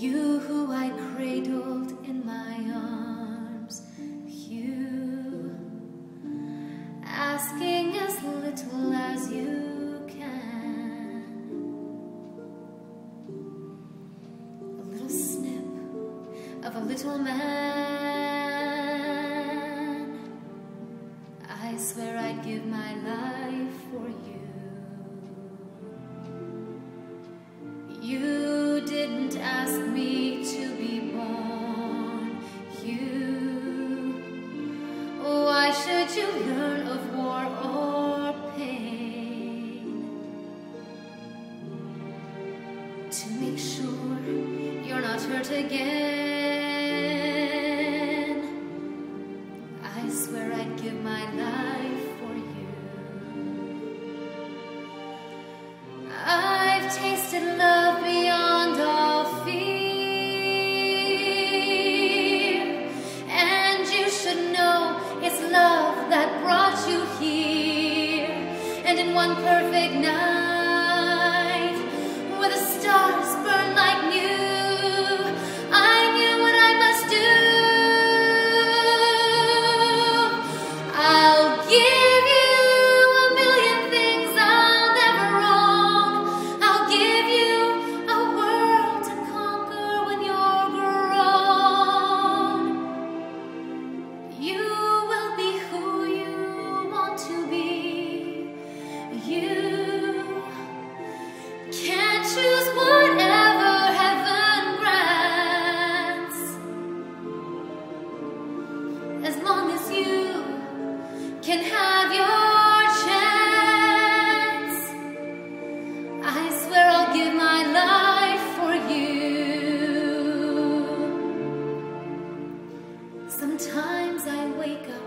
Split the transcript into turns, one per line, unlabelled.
You who I cradled in my arms, you asking as little as you can. A little snip of a little man. I swear I'd give my life for you. Should you learn of war or pain? To make sure you're not hurt again. One perfect night, can have your chance. I swear I'll give my life for you. Sometimes I wake up